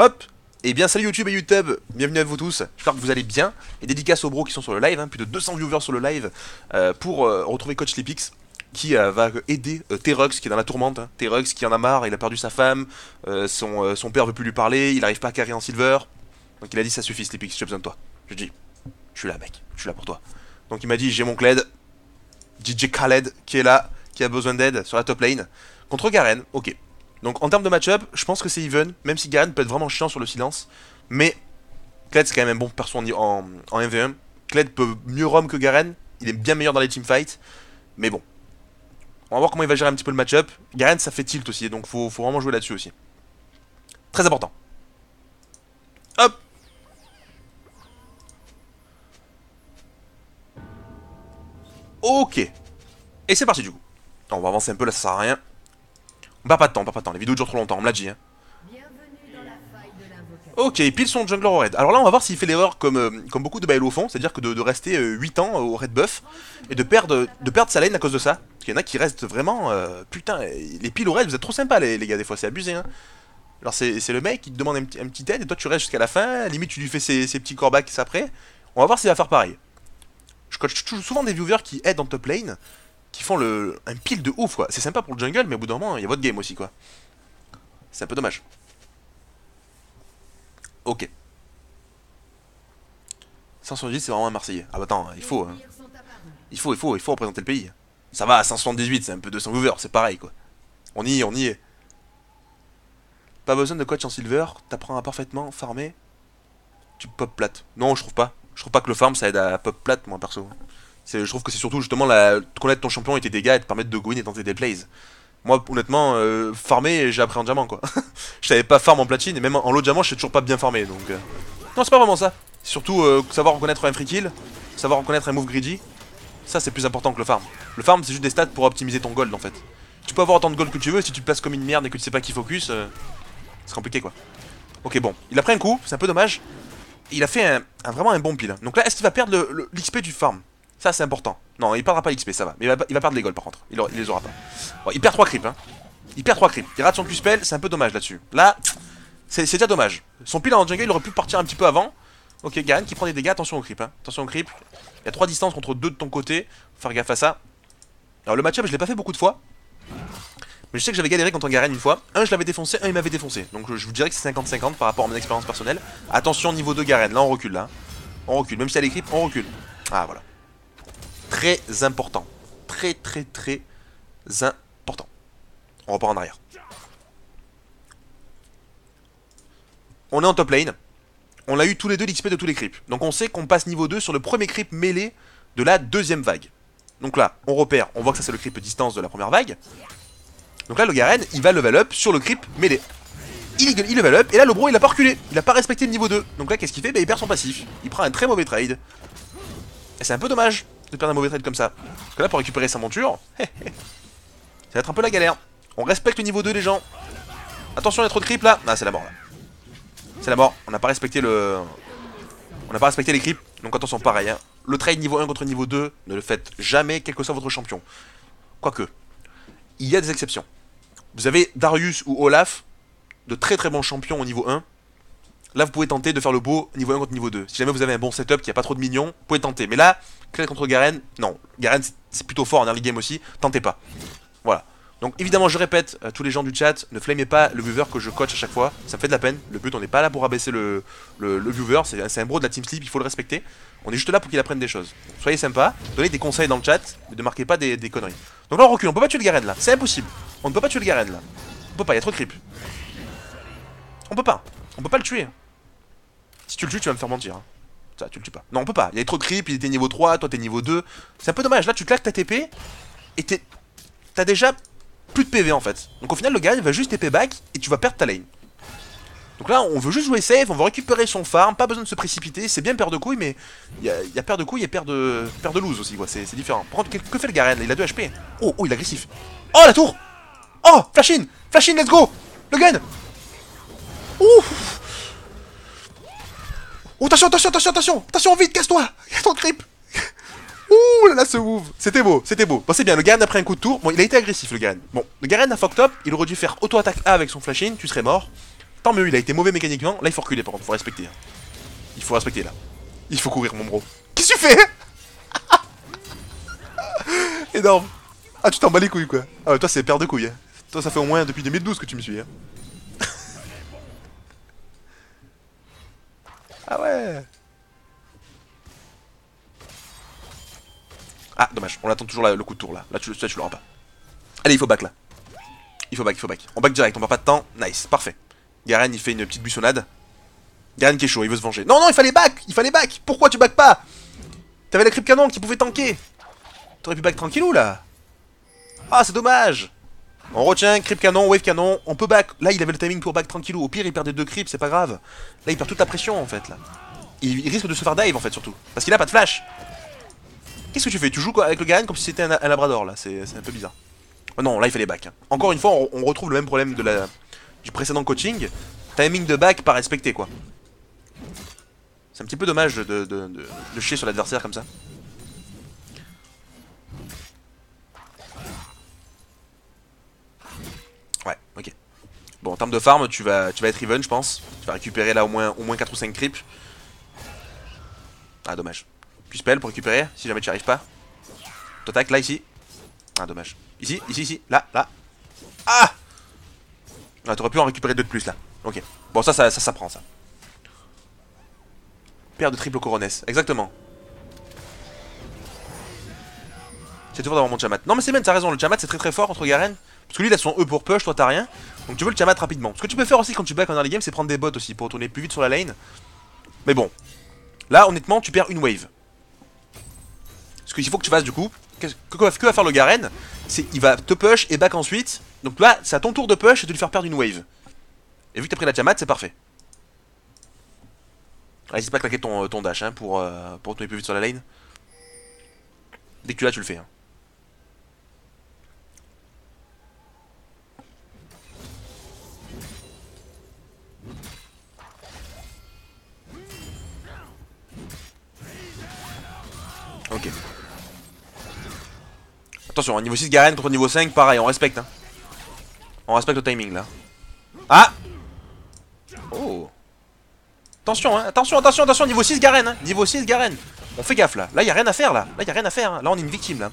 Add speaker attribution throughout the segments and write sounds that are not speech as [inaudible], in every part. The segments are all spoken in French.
Speaker 1: Hop. Et bien salut YouTube et YouTube, bienvenue à vous tous, j'espère que vous allez bien, et dédicace aux bros qui sont sur le live, hein, plus de 200 viewers sur le live, euh, pour euh, retrouver Coach Lipix, qui euh, va aider T-Rux qui est dans la tourmente, hein. T-Rux qui en a marre, il a perdu sa femme, son, son père veut plus lui parler, il arrive pas à carrer en silver, donc il a dit ça suffit Slipix, j'ai besoin de toi. Je dit, je suis là mec, je suis là pour toi. Donc il m'a dit j'ai mon Kled, DJ Khaled qui est là, qui a besoin d'aide sur la top lane, contre Garen, ok. Donc en termes de match-up, je pense que c'est even, même si Garen peut être vraiment chiant sur le silence. Mais Kled c'est quand même un bon perso en, en, en 1v1. Kled peut mieux roam que Garen, il est bien meilleur dans les teamfights. Mais bon. On va voir comment il va gérer un petit peu le match-up. Garen ça fait tilt aussi, donc faut, faut vraiment jouer là-dessus aussi. Très important. Hop Ok. Et c'est parti du coup. On va avancer un peu là, ça sert à rien. On perd pas de temps, pas de temps. Les vidéos durent trop longtemps, on me l'a dit. Hein. Ok, il pile son jungler au raid. Alors là, on va voir s'il fait l'erreur comme, euh, beaucoup de BLO font, c'est-à-dire que de, rester euh, 8 ans au raid buff et de perdre, de sa lane à cause de ça. Parce qu'il y en a qui restent vraiment. euh, putain, les piles au raid, vous êtes trop sympas, les, gars, des fois, c'est abusé. Hein. Alors, c'est le mec qui te demande un, un petit aide et toi, tu restes jusqu'à la fin. Limite, tu lui fais ses, ses petits corebacks après. On va voir s'il va faire pareil. Je coach souvent des viewers qui aident en top lane, qui font le, un pile de ouf, quoi. C'est sympa pour le jungle, mais au bout d'un moment, il y a votre game aussi, quoi. C'est un peu dommage. Ok. 578, c'est vraiment un Marseillais. Ah bah attends, il faut, hein. il faut, il faut, il faut représenter le pays. Ça va, 578, c'est un peu 200 viewers, c'est pareil, quoi. On y est, on y est. Pas besoin de coach en silver, t'apprends à parfaitement farmer. Tu pop plate. Non, je trouve pas. Je trouve pas que le farm ça aide à pop plate, moi perso. Je trouve que c'est surtout justement la... connaître ton champion et tes dégâts et te permettre de go in et tenter des plays. Moi, honnêtement, euh, farmer, j'ai appris en diamant, quoi. [laughs] je savais pas farm en platine, et même en low diamant, je sais toujours pas bien farmer, donc... euh. Non, c'est pas vraiment ça. Surtout euh, savoir reconnaître un free kill, savoir reconnaître un move greedy. Ça, c'est plus important que le farm. Le farm, c'est juste des stats pour optimiser ton gold, en fait. Tu peux avoir autant de gold que tu veux, si tu te places comme une merde et que tu sais pas qui focus, euh, c'est compliqué, quoi. Ok, bon. Il a pris un coup, c'est un peu dommage. Il a fait un, vraiment un bon pile. Donc là, est-ce qu'il va perdre l'XP du farm? Ça, c'est important. Non, il perdra pas l'XP, ça va. Mais il va, perdre les golds, par contre. Il, les aura pas. Bon, il perd 3 creeps, hein. Il perd 3 creeps. Il rate son Q-spell, c'est un peu dommage là-dessus. Là, c'est c'est déjà dommage. Son pile en jungle, il aurait pu partir un petit peu avant. Ok, Garen qui prend des dégâts, attention au creep. Hein. Attention au creep. Il y a 3 distances contre 2 de ton côté. Faut faire gaffe à ça. Alors le match-up, je l'ai pas fait beaucoup de fois. Mais je sais que j'avais galéré contre Garen une fois. Un, je l'avais défoncé, un, il m'avait défoncé. Donc je vous dirais que c'est 50-50 par rapport à mon expérience personnelle. Attention niveau 2 Garen, là on recule là. On recule, même si elle est creep, on recule. Ah voilà. Très important. Très très très important. On repart en arrière. On est en top lane. On a eu tous les deux l'XP de tous les creeps. Donc on sait qu'on passe niveau 2 sur le premier creep mêlé de la deuxième vague. Donc là, on repère, on voit que ça c'est le creep distance de la première vague. Donc là, le Garen, il va level up sur le creep mêlé. Il, level up, et là, le bro, il a pas reculé. Il a pas respecté le niveau 2. Donc là, qu'est-ce qu'il fait? Bah, il perd son passif. Il prend un très mauvais trade. Et c'est un peu dommage de perdre un mauvais trade comme ça. Parce que là, pour récupérer sa monture, [laughs] ça va être un peu la galère. On respecte le niveau 2 des gens. Attention, il y a trop de creep là. Ah, c'est la mort là. C'est la mort. On n'a pas respecté le. On n'a pas respecté les creeps. Donc attention, pareil. Hein. Le trade niveau 1 contre niveau 2, ne le faites jamais, quel que soit votre champion. Quoique, il y a des exceptions. Vous avez Darius ou Olaf, de très très bons champions au niveau 1. Là, vous pouvez tenter de faire le beau niveau 1 contre niveau 2. Si jamais vous avez un bon setup, qui a pas trop de minions, vous pouvez tenter. Mais là, Kled contre Garen, non. Garen, c'est- plutôt fort en early game aussi. Tentez pas. Voilà. Donc évidemment, je répète à tous les gens du chat, ne flammez pas le viewer que je coach à chaque fois. Ça me fait de la peine. Le but, on n'est pas là pour abaisser le, le, viewer. C'est un bro de la team sleep, il faut le respecter. On est juste là pour qu'il apprenne des choses. Soyez sympa, donnez des conseils dans le chat, mais ne marquez pas des, des conneries. Donc là, on recule. On peut pas tuer le Garen là. C'est impossible. On ne peut pas tuer le Garen là. On peut pas, il y a trop de creep. On peut pas. On peut pas le tuer. Si tu le tues, tu vas me faire mentir. hein. Ça, tu le tues pas. Non, on peut pas. Il a trop creep, il était niveau 3, toi t'es niveau 2. C'est un peu dommage. Là, tu claques ta TP et. T'as déjà plus de PV en fait. Donc au final, le gars il va juste TP back et tu vas perdre ta lane. Donc là, on veut juste jouer safe, on veut récupérer son farm, pas besoin de se précipiter. C'est bien paire de couilles, mais il y a, y paire de couilles et paire de, paire de lose aussi, quoi. C'est différent. Par contre, que, fait le Garen? Il a 2 HP. Oh, oh, il est agressif. Oh, la tour Oh, flash in Flash in, let's go Le gun Ouh Oh, attention, attention, attention, attention Attention, vite, casse-toi Il y a ton creep [laughs] Ouh là là ce move C'était beau, c'était beau. Bon c'est bien, le Garen a pris un coup de tour. Bon il a été agressif le Garen. Bon, le Garen a fucked up, il aurait dû faire auto-attaque A avec son flash in, tu serais mort. Tant mieux, il a été mauvais mécaniquement. Là, il faut reculer par contre, faut respecter. hein. Il faut respecter là. Il faut courir, mon bro. Qu'est-ce que tu fais? [laughs] Énorme. Ah, tu t'en bats les couilles quoi. Ah, toi, c'est paire de couilles. hein. Toi, ça fait au moins depuis 2012 que tu me suis. Hein. Ah ouais. Ah, dommage. On attend toujours le coup de tour là. Là, tu, ça, tu l'auras pas. Allez, il faut back là. Il faut back, il faut back. On back direct, on perd pas de temps. Nice, parfait. Garen, il fait une petite buissonnade. Garen qui est chaud, il veut se venger. Non, non, il fallait back Il fallait back Pourquoi tu back pas? T'avais la creep canon qui pouvait tanker T'aurais pu back tranquillou là Ah, c'est dommage On retient, creep canon, wave canon, on peut back. Là, il avait le timing pour back tranquillou. Au pire, il perdait deux creeps, c'est pas grave. Là, il perd toute la pression en fait là. Il, risque de se faire dive en fait surtout. Parce qu'il a pas de flash. Qu'est-ce que tu fais? Tu joues avec le Garen comme si c'était un, labrador là, c'est un peu bizarre. Oh non, là il fallait back. hein. Encore une fois, on, retrouve le même problème du précédent coaching. Timing de back pas respecté quoi. C'est un petit peu dommage de chier sur l'adversaire comme ça. Ouais, ok. Bon, en termes de farm, tu vas, être even, je pense. Tu vas récupérer là au moins, au moins 4 ou 5 creeps. Ah, dommage. Tu spell pour récupérer, si jamais tu n'y arrives pas. T'attaques là, ici. Ah, dommage. Ici, ici, ici, là, là. Ah Ah, t'aurais pu en récupérer deux de plus là. Ok. Bon, ça, ça, ça, ça prend ça. Paire de triple coronesse, exactement. C'est toujours d'avoir mon Chamat. Non mais c'est bien, t'as raison, le Chamat c'est très très fort contre Garen. Parce que lui il a son E pour push, toi t'as rien. Donc tu veux le Chamat rapidement. Ce que tu peux faire aussi quand tu back en early game, c'est prendre des bots aussi pour retourner plus vite sur la lane. Mais bon. Là honnêtement, tu perds une wave. Ce qu'il faut que tu fasses du coup, que, va faire le Garen? C'est il va te push et back ensuite. Donc là, c'est à ton tour de push et de lui faire perdre une wave. Et vu que t'as pris la Tiamat, c'est parfait. Ah, N'hésite pas à claquer ton, ton dash hein, pour, euh, pour retourner plus vite sur la lane. Dès que tu l'as, tu le fais. hein. Attention, hein, niveau 6 Garen contre niveau 5, pareil, on respecte. Hein. On respecte le timing là. Ah Oh Attention, hein, attention, attention, attention, niveau 6 Garen, hein, niveau 6 Garen. On fait gaffe là, là y a rien à faire là, là y a rien à faire, hein. là on est une victime là.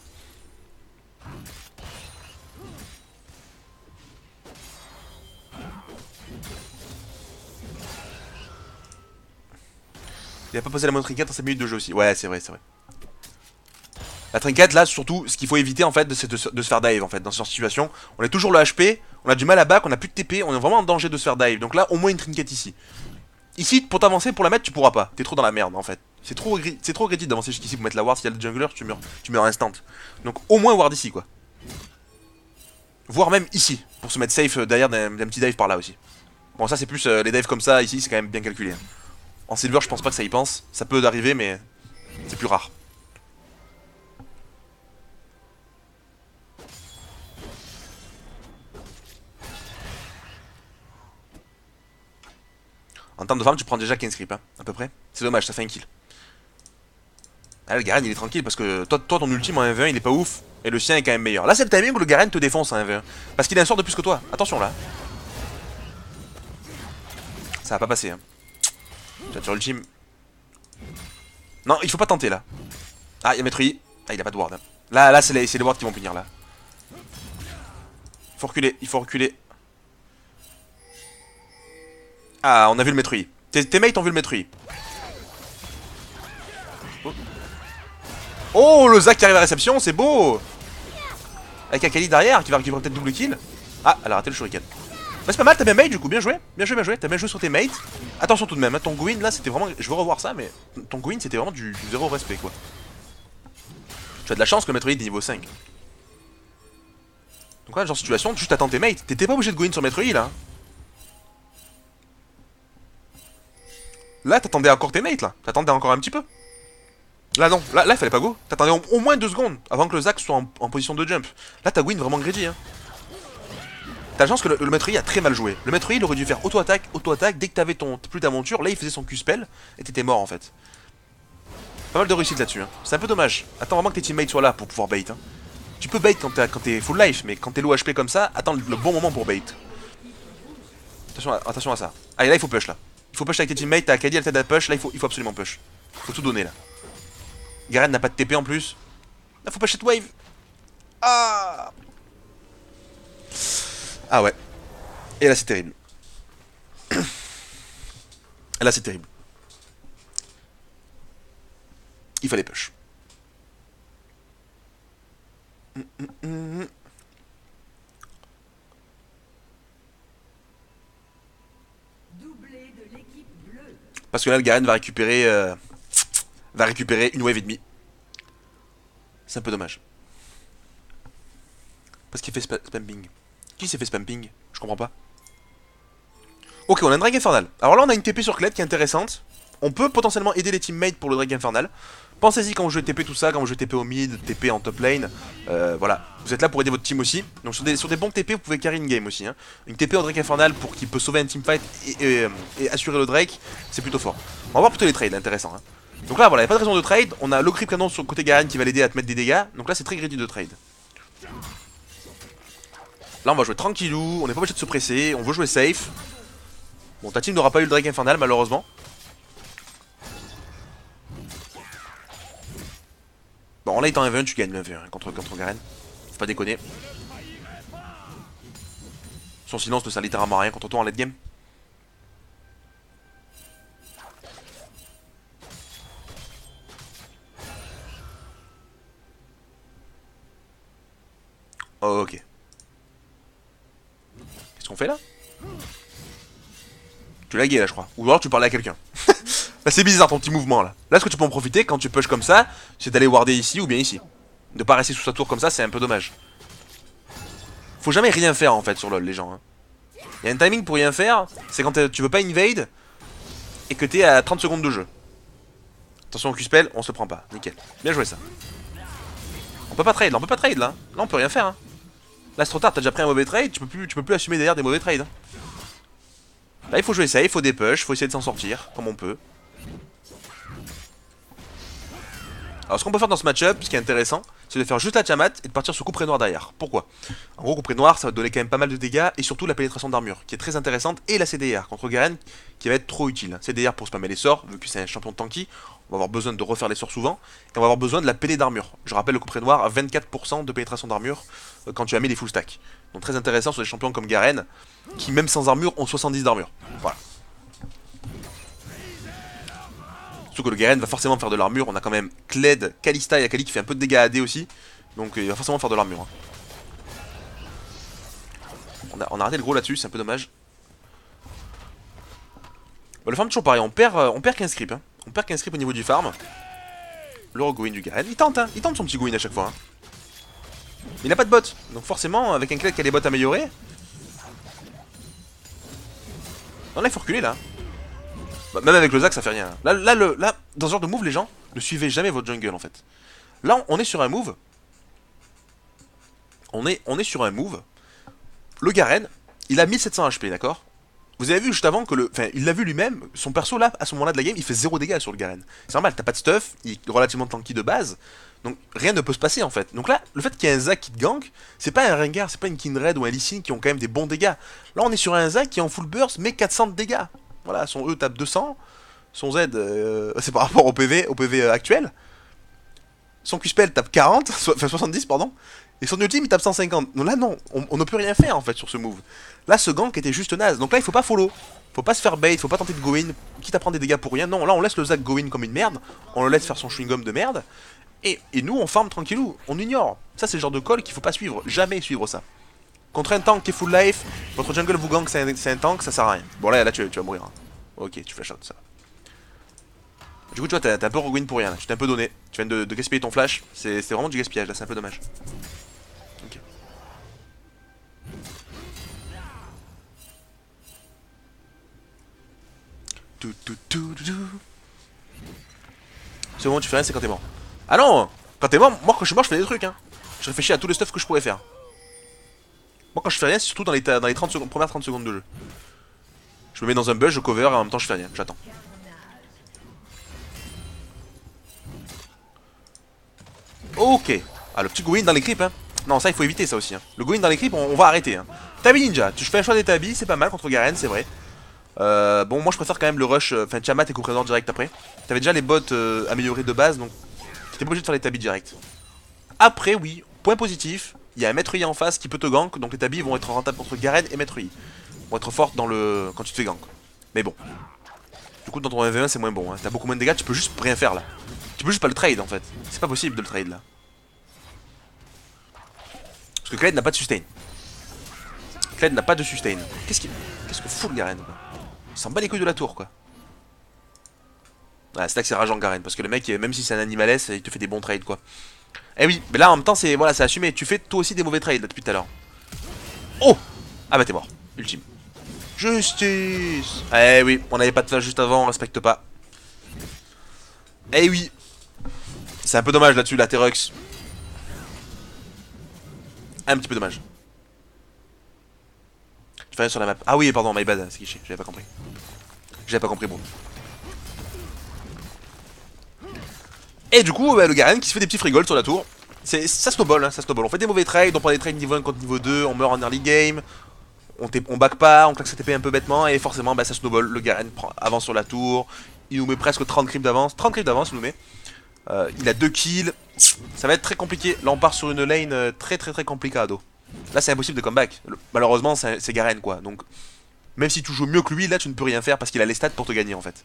Speaker 1: Il a pas posé la moindre trinquette dans 7 minutes de jeu aussi. Ouais, c'est vrai, c'est vrai. La trinquette, là, surtout, ce qu'il faut éviter, en fait, c'est de, se- faire dive, en fait, dans ce genre de situation. On est toujours le HP, on a du mal à back, on a plus de TP, on est vraiment en danger de se faire dive. Donc là, au moins une trinquette ici. Ici, pour t'avancer, pour la mettre, tu pourras pas. T'es trop dans la merde, en fait. C'est trop, c'est trop d'avancer jusqu'ici pour mettre la ward. S'il y a le jungler, tu meurs, tu meurs instant. Donc au moins ward ici, quoi. Voire même ici, pour se mettre safe euh, derrière d'un d'un petit dive par là aussi. Bon, ça, c'est plus euh, les dives comme ça, ici, c'est quand même bien calculé. hein. En silver, je pense pas que ça y pense. Ça peut arriver, mais c'est plus rare. En termes de farm, tu prends déjà 15 creeps, hein, à peu près. C'est dommage, ça fait un kill. Ah, le Garen, il est tranquille parce que toi, toi ton ultime en 1v1, il est pas ouf. Et le sien est quand même meilleur. Là, c'est le timing où le Garen te défonce en 1v1. Parce qu'il a un sort de plus que toi. Attention là. Ça va pas passer. Hein. Sur l'ultime. Non, il faut pas tenter là. Ah, il y a Maître. Ah, il a pas de ward. hein. Là, là, c'est les, les wards qui vont punir là. Il faut reculer, il faut reculer. Ah, on a vu le Yi. Tes, tes mates ont vu le Yi. Oh. Oh, le Zac qui arrive à réception, c'est beau Avec Akali derrière, qui va récupérer peut-être double kill. Ah, elle a raté le shuriken. Bah c'est pas mal, t'as bien mate du coup, bien joué, bien joué, bien joué, t'as bien joué sur tes mates. Attention tout de même, hein, ton Gwyn là c'était vraiment, je veux revoir ça, mais ton Gwyn c'était vraiment du, zéro respect quoi. Tu as de la chance que le Metroid est niveau 5. Donc là, genre situation, juste attends tes mates, t'étais pas obligé de Gwyn sur Metroid là. Là t'attendais encore tes mates là, t'attendais encore un petit peu. Là non, là, là il fallait pas go, t'attendais au, moins deux secondes avant que le Zac soit en, position de jump. Là t'as Gwyn vraiment greedy hein. T'as la chance que le, le Maître a très mal joué. Le Maître il aurait dû faire auto-attaque, auto-attaque, dès que t'avais ton, plus ta monture, là il faisait son Q-spell, et t'étais mort en fait. Pas mal de réussite là-dessus, hein. c'est un peu dommage. Attends vraiment que tes teammates soient là pour pouvoir bait. Hein. Tu peux bait quand t'es full life, mais quand t'es low HP comme ça, attends le, le bon moment pour bait. Attention à, attention à ça. Allez, là, il faut push, là. Il faut push avec tes teammates, t'as Akadi, elle t'aide à push, là, il faut, il faut absolument push. Faut tout donner, là. Garen n'a pas de TP en plus. Là, faut push cette wave. Ah Ah ouais. Et là, c'est terrible. [coughs] Là, c'est terrible. Il fallait push
Speaker 2: de l'équipe bleue.
Speaker 1: Parce que là, le Garen va récupérer... euh, va récupérer une wave et demie. C'est un peu dommage. Parce qu'il fait spa- spamping. Qui s'est fait spamping? Je comprends pas. Ok, on a un Drag Infernal. Alors là, on a une TP sur Kled qui est intéressante. On peut potentiellement aider les teammates pour le Drag Infernal. Pensez-y quand vous jouez TP tout ça, quand vous jouez TP au mid, TP en top lane. Euh, voilà, vous êtes là pour aider votre team aussi. Donc sur des, sur des bons TP, vous pouvez carry une game aussi. hein. Une TP au Drake Infernal pour qu'il peut sauver un teamfight euh, et assurer le Drake, c'est plutôt fort. On va voir plutôt les trades, intéressant. hein. Donc là, voilà, il a pas de raison de trade. On a le creep canon sur le côté Garen qui va l'aider à te mettre des dégâts. Donc là, c'est très greedy de trade. Là, on va jouer tranquillou, on n'est pas obligé de se presser, on veut jouer safe. Bon, ta team n'aura pas eu le Drake Infernal, malheureusement. Bon, là, étant un 20, tu gagnes le 1v1 contre, contre Garen. Faut pas déconner. Son silence ne sert littéralement à rien contre toi en late game. Ok. Qu'est-ce qu'on fait là? Tu laguais là, je crois. Ou alors tu parlais à quelqu'un. Là, c'est bizarre ton petit mouvement là. Là, ce que tu peux en profiter quand tu push comme ça, c'est d'aller warder ici ou bien ici. Ne pas rester sous sa tour comme ça, c'est un peu dommage. Faut jamais rien faire en fait sur LoL, les gens. Il y a un timing pour rien faire, c'est quand tu veux pas invade et que t'es à 30 secondes de jeu. Attention au Q-spell, on se prend pas. Nickel. Bien joué ça. On peut pas trade, là, on peut pas trade là. Là, on peut rien faire. Hein. Là, c'est trop tard, t'as déjà pris un mauvais trade, tu peux plus, tu peux plus assumer derrière des mauvais trades. hein. Là, il faut jouer ça, il faut des push, faut essayer de s'en sortir comme on peut. Alors ce qu'on peut faire dans ce match-up, ce qui est intéressant, c'est de faire juste la Tiamat et de partir sur coup noir derrière. Pourquoi? En gros, coup noir, ça va donner quand même pas mal de dégâts et surtout la pénétration d'armure, qui est très intéressante, et la CDR contre Garen, qui va être trop utile. CDR pour spammer les sorts, vu que c'est un champion de tanky, on va avoir besoin de refaire les sorts souvent, et on va avoir besoin de la pélée d'armure. Je rappelle le coup noir à 24% de pénétration d'armure euh, quand tu as mis les full stack. Donc très intéressant sur des champions comme Garen, qui même sans armure ont 70 d'armure. Voilà. Surtout que le Garen va forcément faire de l'armure. On a quand même Kled, Kalista et Akali qui fait un peu de dégâts à AD aussi. Donc euh, il va forcément faire de l'armure. hein. On, a, on a raté le gros là-dessus, c'est un peu dommage. Bah, le farm toujours pareil, on perd, euh, on perd 15 creeps. hein. On perd 15 creeps au niveau du farm. Le Roguin du Garen. Il tente, hein. il tente son petit Gwyn à chaque fois. hein. Il n'a pas de bot. Donc forcément, avec un Kled qui a des bots améliorés. Non là il faut reculer là. Bah, même avec le Zac, ça fait rien. Là, là, là, dans ce genre de move, les gens, ne suivez jamais votre jungle en fait. Là, on est sur un move. On est, sur un move. Le Garen, il a 1700 HP, d'accord? Vous avez vu juste avant que le. Enfin, il l'a vu lui-même, son perso là, à ce moment-là de la game, il fait 0 dégâts sur le Garen. C'est normal, t'as pas de stuff, il est relativement tanky de base. Donc rien ne peut se passer en fait. Donc là, le fait qu'il y ait un Zac qui te gank, c'est pas un Rengar, c'est pas une Kindred ou un Lee qui ont quand même des bons dégâts. Là, on est sur un Zac qui est en full burst, mais 400 de dégâts. Voilà, son E tape 200, son Z, euh, [laughs] c'est par rapport au PV, au PV euh, actuel. Son Q-spell tape 40, [laughs] so- enfin 70, pardon. Et son ultime il tape 150. Donc là, non, on, on ne peut rien faire en fait sur ce move. Là, ce gank était juste naze. Donc là, il faut pas follow. Faut pas se faire bait, faut pas tenter de go in, quitte à prendre des dégâts pour rien. Non, là, on laisse le Zac go in comme une merde. On le laisse faire son chewing-gum de merde. Et, et nous, on farm tranquillou. On ignore. Ça, c'est le genre de call qu'il faut pas suivre. Jamais suivre ça. Contre un tank qui est full life, votre jungle vous gank, c'est un, tank, ça sert à rien. Bon, là, là tu, vas mourir. hein. Ok, tu flash out, ça. Du coup, tu vois, t'as un peu win pour rien. là. Tu t'es un peu donné. Tu viens de, gaspiller ton flash. C'est vraiment du gaspillage, là, c'est un peu dommage. Ok. Tout, tout, tout, tout, bon, tu fais rien, c'est quand t'es mort. Ah non Quand t'es mort, moi quand je suis mort, je fais des trucs, hein. Je réfléchis à tous les stuff que je pourrais faire. Moi quand je fais rien, c'est surtout dans les, dans les 30 secondes, premières 30 secondes de jeu. Je me mets dans un bush, je cover et en même temps je fais rien, j'attends. Ok. Ah le petit Gwyn dans les creeps hein. Non, ça il faut éviter ça aussi. hein. Le going dans les creeps, on, va arrêter. Hein. Tabi Ninja, tu fais un choix des Tabi, c'est pas mal contre Garen, c'est vrai. Euh, bon, moi je préfère quand même le rush, euh, enfin Tiamat et Compreneur direct après. T'avais déjà les bots euh, améliorés de base, donc t'étais pas obligé de faire les Tabi direct. Après, oui, point positif, il y a un Maître Yi en face qui peut te gank, donc les Tabi vont être rentables contre Garen et Maître Yi. Vont être fortes dans le... quand tu te fais gank. Mais bon. Du coup, dans ton 1v1, c'est moins bon. Hein. T'as beaucoup moins de dégâts, tu peux juste rien faire là. Tu peux juste pas le trade en fait. C'est pas possible de le trade là. Parce que Kled n'a pas de sustain. Kled n'a pas de sustain. Qu'est-ce qu'il. Qu'est-ce que fout le Garen quoi? Il s'en bat les couilles de la tour quoi. Ouais, c'est là que c'est rageant Garen, parce que le mec, même si c'est un animalès, il te fait des bons trades quoi. Eh oui, mais là en même temps, c'est voilà, c'est assumé. Tu fais toi aussi des mauvais trades là depuis tout à l'heure. Oh Ah bah t'es mort. Ultime. Justice Eh oui, on avait pas de flash juste avant, on respecte pas. Eh oui C'est un peu dommage là-dessus, la Terrux. Un petit peu dommage. Je fais rien sur la map. Ah oui, pardon, my bad, c'est guiché, j'avais pas compris. J'avais pas compris, bon. Et du coup, bah, le Garen qui se fait des petits frigoles sur la tour. Ça snowball, hein, ça snowball. On fait des mauvais trades, on prend des trades niveau 1 contre niveau 2, on meurt en early game, on, back pas, on claque sa TP un peu bêtement, et forcément, bah, ça snowball. Le Garen avance sur la tour, il nous met presque 30 creeps d'avance. 30 creeps d'avance, il nous met. Euh, il a 2 kills. Ça va être très compliqué. Là, on part sur une lane euh, très très très complicado. Là, c'est impossible de comeback. Malheureusement, c'est Garen, quoi. Donc, même si tu joues mieux que lui, là, tu ne peux rien faire parce qu'il a les stats pour te gagner, en fait.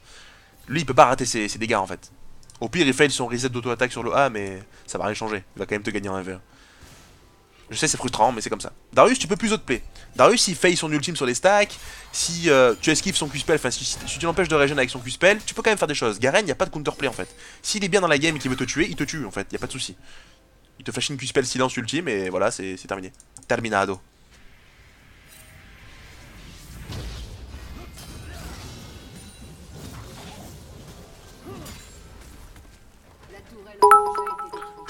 Speaker 1: Lui, il peut pas rater ses dégâts, en fait. Au pire, il fail son reset d'auto-attaque sur le A, mais ça va rien changer. Il va quand même te gagner en 1v1. Je sais, c'est frustrant, mais c'est comme ça. Darius, tu peux plus play. Darius, il fail son ultime sur les stacks. Si euh, tu esquives son Q-spell, enfin, si, tu l'empêches de régénérer avec son Q-spell, tu peux quand même faire des choses. Garen, il n'y a pas de counterplay en fait. S'il est bien dans la game et qu'il veut te tuer, il te tue en fait, il n'y a pas de souci. Il te flash une Q-spell silence ultime et voilà, c'est terminé. Terminado.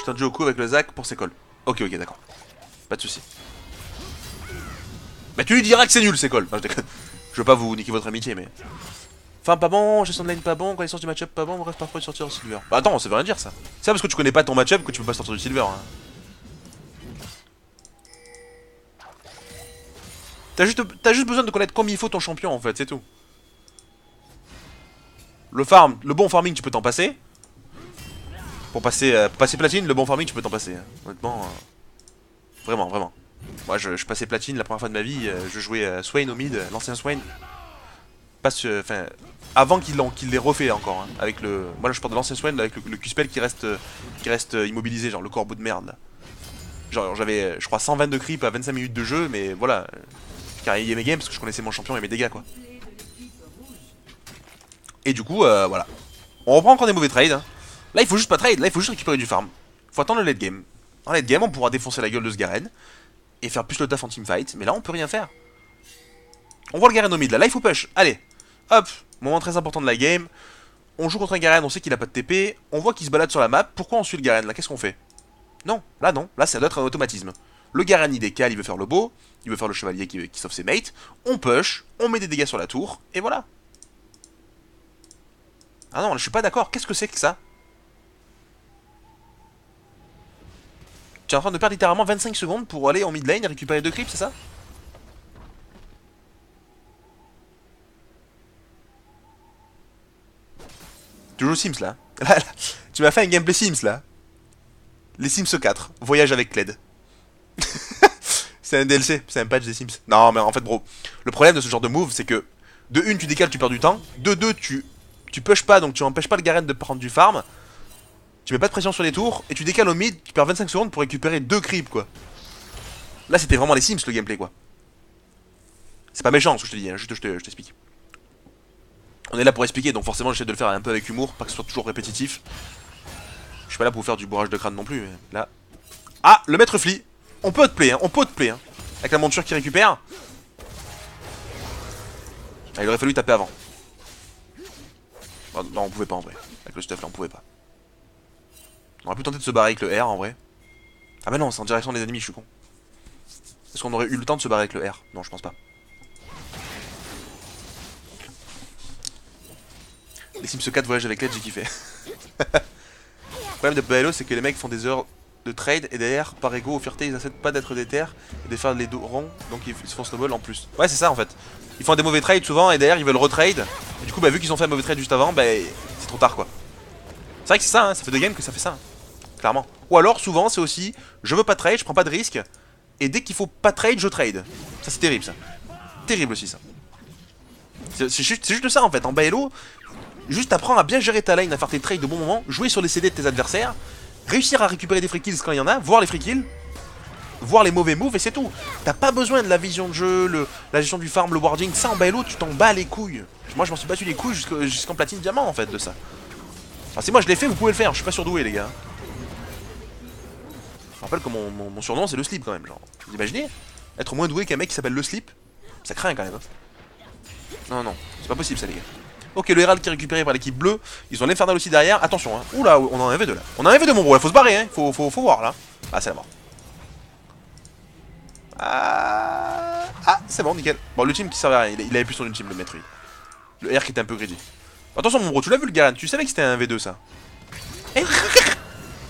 Speaker 1: Je jouer au coup avec le Zac pour ses calls. Ok, ok, d'accord. Pas de souci. Mais tu lui diras que c'est nul ses calls. Je veux pas vous niquer votre amitié, mais. Enfin, pas bon, gestion de lane pas bon, connaissance du match-up pas bon, bref, parfois de sortir au silver. Bah attends, ça veut rien dire ça. C'est parce que tu connais pas ton match-up que tu peux pas sortir du silver. Hein. T'as juste, juste besoin de connaître comme il faut ton champion en fait, c'est tout. Le farm, le bon farming, tu peux t'en passer. Pour passer, euh, passer platine, le bon farming, tu peux t'en passer. hein. Honnêtement, euh, vraiment, vraiment. Moi, je, je passais platine la première fois de ma vie. euh, je jouais Swain au mid, euh, l'ancien Swain. Passe, enfin, avant qu'il l'ait refait encore. hein, avec le, moi je parle de l'ancien Swain avec le, Q-spell qui reste, qui reste immobilisé, genre le corbeau de merde. Genre, j'avais, je crois, 122 creep à 25 minutes de jeu, mais voilà. J'ai carrié mes games parce que je connaissais mon champion et mes dégâts, quoi.
Speaker 2: De.
Speaker 1: Et du coup, voilà. On reprend encore des mauvais trades. hein. Là, il faut juste pas trade, là, il faut juste récupérer du farm. Faut attendre le late game. En late game, on pourra défoncer la gueule de ce Garen et faire plus le taf en teamfight, mais là, on peut rien faire. On voit le Garen au mid là, là, il faut push. Allez, hop, moment très important de la game. On joue contre un Garen, on sait qu'il a pas de TP, on voit qu'il se balade sur la map. Pourquoi on suit le Garen là? Qu'est-ce qu'on fait? Non, là, non, là, ça doit être un automatisme. Le Garen, il décale, il veut faire le beau, il veut faire le chevalier qui, qui sauve ses mates. On push, on met des dégâts sur la tour, et voilà. Ah non, je suis pas d'accord. Qu'est-ce que c'est que ça? Tu es en train de perdre littéralement 25 secondes pour aller en mid lane et récupérer deux creeps, c'est ça Tu joues Sims [laughs] là Tu m'as fait un gameplay Sims là Les Sims 4, voyage avec Cled. [laughs] c'est un DLC, c'est un patch des Sims. Non mais en fait bro, le problème de ce genre de move c'est que de une tu décales, tu perds du temps, de deux tu tu push pas donc tu empêches pas le Garen de prendre du farm. Tu mets pas de pression sur les tours et tu décales au mid, tu perds 25 secondes pour récupérer deux creeps quoi. Là c'était vraiment les Sims le gameplay quoi. C'est pas méchant ce que je te dis, hein, juste je te- t'explique. On est là pour expliquer donc forcément j'essaie de le faire un peu avec humour, pas que ce soit toujours répétitif. Je suis pas là pour vous faire du bourrage de crâne non plus, mais là. Ah, le maître fli On peut play, hein, on peut play, hein. Avec la monture qui récupère. Ah, il aurait fallu taper avant. Non, on pouvait pas en vrai. Avec le stuff là, on pouvait pas. On aurait pu tenter de se barrer avec le R en vrai. Ah, bah non, c'est en direction des ennemis, je suis con. Est-ce qu'on aurait eu le temps de se barrer avec le R? Non, je pense pas. Les Sims 4 voyage avec l'aide, j'ai kiffé. [laughs] le problème de PLO, c'est que les mecs font des heures de trade et derrière, par ego ou fierté, ils acceptent pas d'être déter et de faire les dos ronds, donc ils se font snowball en plus. Ouais, c'est ça en fait. Ils font des mauvais trades souvent et derrière ils veulent retrade. Et du coup, bah, vu qu'ils ont fait un mauvais trade juste avant, bah, c'est trop tard quoi. C'est vrai que c'est ça, hein, ça fait deux games que ça fait ça. Clairement. Ou alors, souvent, c'est aussi je veux pas trade, je prends pas de risque. Et dès qu'il faut pas trade, je trade. Ça, c'est terrible ça. Terrible aussi ça. C'est juste, juste ça en fait. En Baello, juste apprends à bien gérer ta lane, à faire tes trades au bon moment, jouer sur les CD de tes adversaires, réussir à récupérer des free kills quand il y en a, voir les free kills, voir les mauvais moves et c'est tout. T'as pas besoin de la vision de jeu, la gestion du farm, le warding. Ça en Baello, tu t'en bats les couilles. Moi, je m'en suis battu les couilles jusqu'en platine diamant en fait de ça. Alors, si moi je l'ai fait, vous pouvez le faire. Je suis pas surdoué, les gars. Je rappelle que mon, surnom c'est le slip quand même. Genre, vous imaginez Être moins doué qu'un mec qui s'appelle le slip? Ça craint quand même. hein. Non, non, c'est pas possible ça, les gars. Ok, le Herald qui est récupéré par l'équipe bleue. Ils ont l'Infernal aussi derrière. Attention, hein. Oula, on a un V2 là. On a un V2, mon bro. Là, faut se barrer, hein. Faut, faut, voir là. Ah, c'est la mort. Ah, ah c'est bon, nickel. Bon, le team qui servait à rien. Il, il avait plus son ultime, le maître. Le R qui était un peu greedy. Attention, mon bro, tu l'as vu le Garen. Tu savais que c'était un V2 ça. Eh,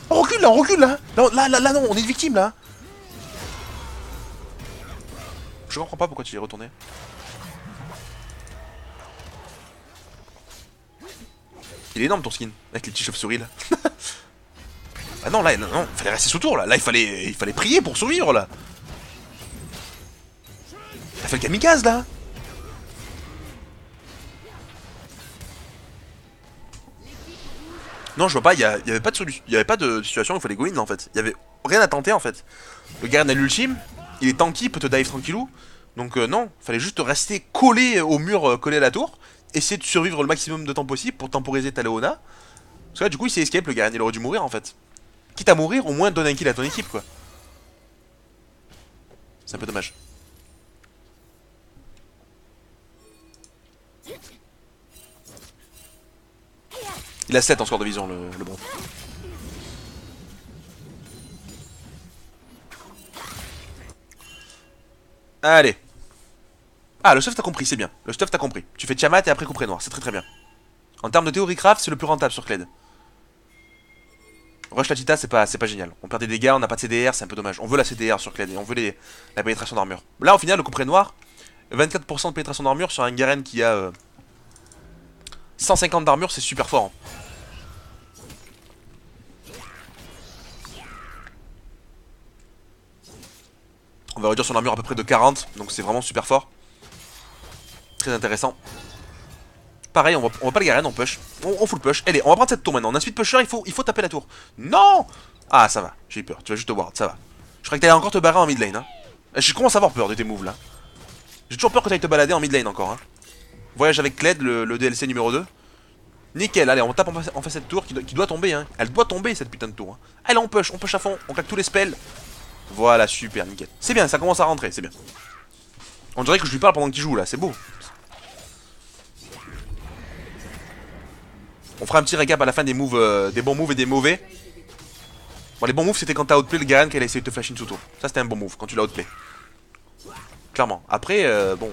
Speaker 1: on [laughs] recule là, on recule là. Là, là, là, là, non, on est une victime là. Je comprends pas pourquoi tu y es retourné. Il est énorme ton skin, avec les petits chauves-souris là. [laughs] ah non, là, non, non, fallait rester sous tour là. Là, il fallait, il fallait prier pour survivre là. T'as fait le kamikaze là. Non, je vois pas, il y, avait pas de situation où il fallait go in en fait. Il y avait rien à tenter en fait. Le Garen a l'ultime, il est tanky, il peut te dive tranquillou. Donc euh, non, fallait juste rester collé au mur, euh, collé à la tour, essayer de survivre le maximum de temps possible pour temporiser ta Léona. Parce que là, du coup, il s'est escape, le Garen, il aurait dû mourir en fait. Quitte à mourir, au moins donne un kill à ton équipe quoi. C'est un peu dommage. Il a 7 en score de vision, le, le bon. Allez. Ah, le stuff t'as compris, c'est bien. Le stuff t'as compris. Tu fais Tiamat et après couperé noir, c'est très très bien. En termes de théorie craft, c'est le plus rentable sur Kled. Rush la Tita, c'est pas, pas génial. On perd des dégâts, on n'a pas de CDR, c'est un peu dommage. On veut la CDR sur Kled et on veut les, la pénétration d'armure. Là, au final, le couperé noir, 24% de pénétration d'armure sur un Garen qui a euh, 150 d'armure, c'est super fort. hein. On va réduire son armure à peu près de 40, donc c'est vraiment super fort. Très intéressant. Pareil, on va, pas le Garen, on push. On, on full push. Allez, on va prendre cette tour maintenant. On a suite pusher, il faut, il faut taper la tour. Non Ah, ça va, j'ai eu peur. Tu vas juste te ward, ça va. Je croyais que t'allais encore te barrer en mid lane. Hein. Je commence à avoir peur de tes moves là. J'ai toujours peur que t'ailles te balader en mid lane encore. Hein. Voyage avec Kled, le, DLC numéro 2. Nickel, allez, on tape en face, cette tour qui, doit- qui doit tomber. Hein. Elle doit tomber cette putain de tour. Hein. Allez, on push, on push à fond, on claque tous les spells. Voilà, super, nickel. C'est bien, ça commence à rentrer, c'est bien. On dirait que je lui parle pendant qu'il joue là, c'est beau. On fera un petit récap à la fin des moves, euh, des bons moves et des mauvais. Bon, les bons moves c'était quand t'as outplay le Garen qu'elle a essayé de te flash in sous tour. Ça c'était un bon move quand tu l'as outplay. Clairement. Après, euh, bon.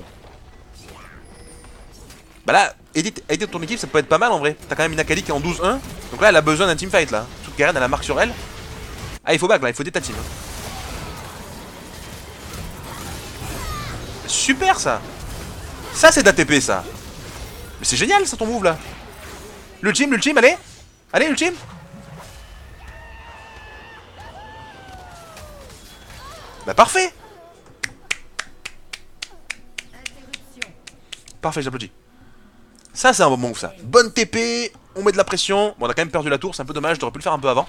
Speaker 1: Bah là, aider, aider ton équipe ça peut être pas mal en vrai. T'as quand même une Akali qui est en 12-1. Donc là elle a besoin d'un teamfight là. Surtout que Garen elle a marque sur elle. Ah il faut back là, il faut aider ta team. hein. Super ça Ça c'est d'ATP ça Mais c'est génial ça ton move là L'ultime, l'ultime, allez Allez l'ultime Bah parfait. Parfait, j'applaudis. Ça, c'est un bon move, ça. Bonne TP, on met de la pression. Bon, on a quand même perdu la tour, c'est un peu dommage, j'aurais pu le faire un peu avant.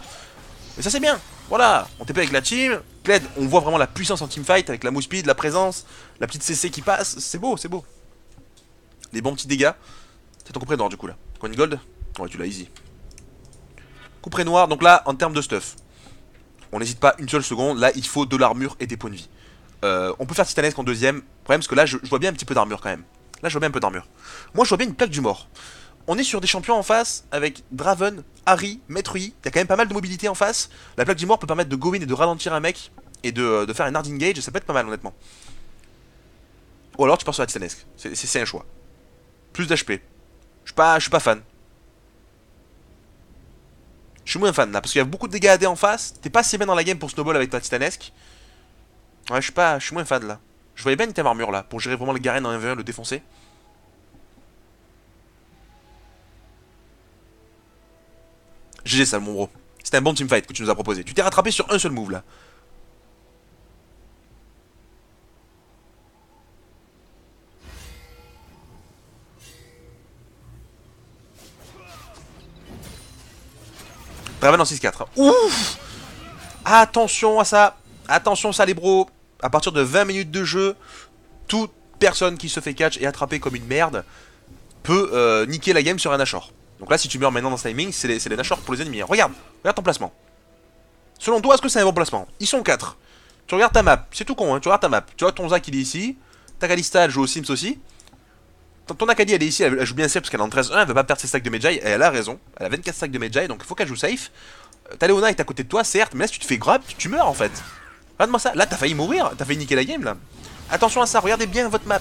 Speaker 1: Mais ça, c'est bien. Voilà, on TP avec la team. Kled, on voit vraiment la puissance en teamfight avec la move speed, la présence, la petite CC qui passe. C'est beau, c'est beau. Les bons petits dégâts. C'est ton couperet noir, du coup, là. Coin gold? Ouais, tu l'as easy. Couperet noir, donc là, en termes de stuff. On n'hésite pas une seule seconde. Là, il faut de l'armure et des points de vie. Euh, on peut faire titanesque en deuxième. Problème, c'est que là, je, je vois bien un petit peu d'armure quand même. Là, je vois bien un peu d'armure. Moi, je vois bien une plaque du mort. On est sur des champions en face avec Draven, Harry, Maître Yi. Quand même pas mal de mobilité en face. La plaque du mort peut permettre de go in et de ralentir un mec et de, de faire un hard engage. Ça peut être pas mal, honnêtement. Ou alors, tu pars sur la titanesque. C'est- un choix. Plus d'HP. Je suis pas, fan. Je suis moins fan là, parce qu'il y a beaucoup de dégâts AD en face. T'es pas assez bien dans la game pour snowball avec ta titanesque. Ouais, je suis pas, je suis moins fan là. Je voyais bien une thème armure là, pour gérer vraiment le Garen en 1v1, le défoncer. GG ça mon bro. C'était un bon teamfight que tu nous as proposé. Tu t'es rattrapé sur un seul move là. Draven en 6-4. Ouf Attention à ça. Attention ça les bros. À partir de 20 minutes de jeu, toute personne qui se fait catch et attraper comme une merde peut euh, niquer la game sur un Nashor. Donc là, si tu meurs maintenant dans ce timing, c'est les, les pour les ennemis. Regarde, regarde ton placement. Selon toi, est-ce que c'est un bon placement? Ils sont 4. Tu regardes ta map, c'est tout con, hein, tu regardes ta map. Tu vois ton Zac il est ici, ta Kalista elle joue au Sims aussi. Ton, ton Akali elle est ici, elle, joue bien safe parce qu'elle est en 13-1, elle veut pas perdre ses stacks de Medjay, et elle a raison. Elle a 24 stacks de Medjay, donc il faut qu'elle joue safe. Euh, Ta Leona est à côté de toi, certes, mais là si tu te fais grab, tu, tu meurs en fait. Regarde-moi ça, là t'as failli mourir, t'as failli niquer la game là. Attention à ça, regardez bien votre map.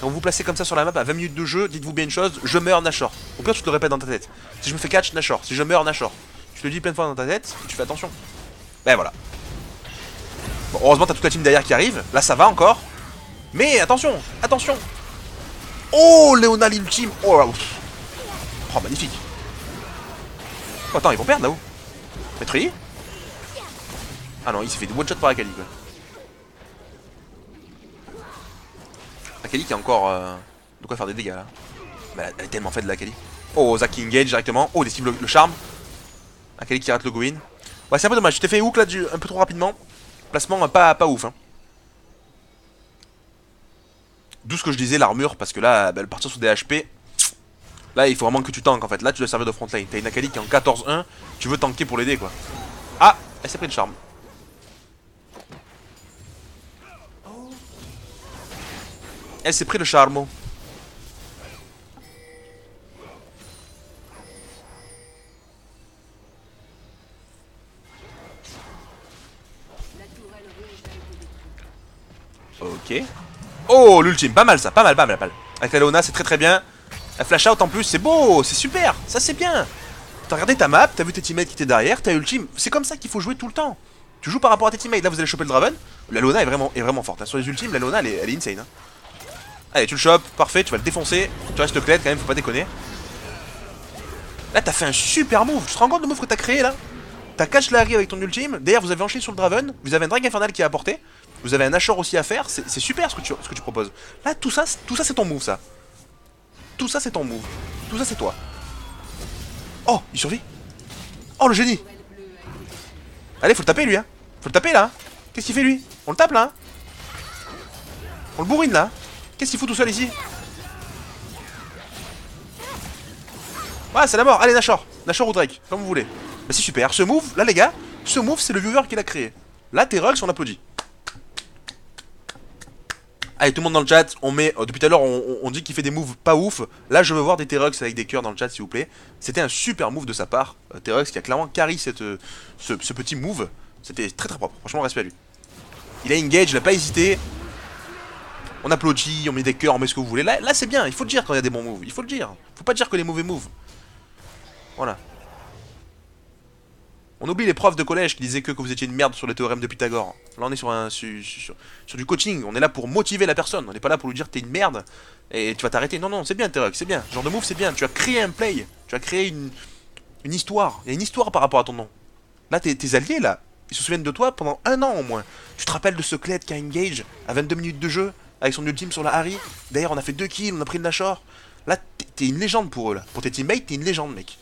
Speaker 1: Quand vous placez comme ça sur la map à 20 minutes de jeu, dites-vous bien une chose, je meurs Nashor. Au pire tu te le répètes dans ta tête. Si je me fais catch, Nashor. Si je meurs, Nashor. Tu te le dis plein de fois dans ta tête, tu fais attention. Ben voilà. Bon, heureusement t'as toute la team derrière qui arrive, là ça va encore. Mais attention, attention Oh, Léona l'ultime Oh. Oh, magnifique Oh, attends, ils vont perdre là-haut Maîtrise Ah non, il s'est fait one shot par Akali quoi. Akali qui a encore euh, de quoi faire des dégâts là. Mais elle, est tellement faite de l'Akali. Oh, qui engage directement. Oh, il esquive le, charme. Akali qui rate le go in. Ouais, c'est un peu dommage. Tu t'es fait hook là du, un peu trop rapidement. Placement euh, pas, pas ouf. Hein. D'où ce que je disais, l'armure, parce que là, bah, le partir sur des HP, là, il faut vraiment que tu tankes en fait. Là, tu dois servir de front line. T'as une Akali qui est en 14-1, tu veux tanker pour l'aider quoi. Ah, elle s'est pris le charme. Elle s'est pris le charme. Ok. Oh, l'ultime, pas mal ça, pas mal, pas mal, pas mal. Avec la Leona, c'est très très bien. La flash out en plus, c'est beau, c'est super, ça c'est bien. T'as regardé ta map, t'as vu tes teammates qui étaient derrière, t'as ultime. C'est comme ça qu'il faut jouer tout le temps. Tu joues par rapport à tes teammates. Là, vous allez choper le Draven. La Leona est vraiment, est vraiment forte. hein. Sur les ultimes, la Leona, elle est, elle est insane. hein. Allez, tu le chopes, parfait, tu vas le défoncer. Tu restes clé quand même, faut pas déconner. Là, t'as fait un super move. Tu te rends compte du move que t'as créé là? T'as catch Larry avec ton ultime. Derrière, vous avez enchaîné sur le Draven. Vous avez un Drag Infernal qui est apporté. Vous avez un Nashor aussi à faire. C'est super ce que, tu, proposes. Là, tout ça, tout ça, c'est ton move, ça. Tout ça, c'est ton move. Tout ça, c'est toi. Oh, il survit. Oh, le génie. Allez, faut le taper lui, hein. Faut le taper là. hein. Qu'est-ce qu'il fait lui? On le tape là. hein. On le bourrine là. Qu'est-ce qu'il fout tout seul ici Ouais, c'est la mort. Allez, Nashor. Nashor ou Drake, comme vous voulez. Mais c'est super. Ce move, là, les gars, ce move, c'est le viewer qui l'a créé. Là, t'es Rux, on applaudit. Allez, tout le monde dans le chat, on met. euh, depuis tout à l'heure, on, dit qu'il fait des moves pas ouf. Là, je veux voir des T-Rux avec des cœurs dans le chat, s'il vous plaît. C'était un super move de sa part. Euh, T-Rux qui a clairement carry cette, euh, ce, ce petit move. C'était très très propre. Franchement, respect à lui. Il a engage, il a pas hésité. On applaudit, on met des cœurs, on met ce que vous voulez. Là, là c'est bien, il faut le dire quand il y a des bons moves. Il faut le dire. Faut pas dire que les mauvais moves. Voilà. On oublie les profs de collège qui disaient que, que vous étiez une merde sur les théorèmes de Pythagore. Là, on est sur, un, sur, du coaching. On est là pour motiver la personne. On n'est pas là pour lui dire t'es une merde et tu vas t'arrêter. Non, non, c'est bien, Terok, c'est bien. Genre de move, c'est bien. Tu as créé un play. Tu as créé une, une histoire. Il y a une histoire par rapport à ton nom. Là, tes, alliés, là, ils se souviennent de toi pendant un an au moins. Tu te rappelles de ce Kled qui a engage à 22 minutes de jeu avec son ultime sur la Harry. D'ailleurs, on a fait deux kills, on a pris le Nashor. Là, t'es- une légende pour eux, là. Pour tes teammates, t'es une légende, mec.